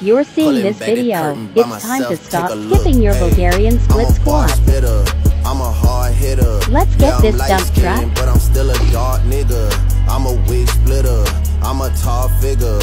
You're seeing this video. curtain by It's time to stop skipping your ayy. Bulgarian split I'm squat. I'm a hard hitter. Let's get yeah, this dump light-skinned, track. But I'm still a dark nigga. I'm a weak splitter. I'm a tall figure.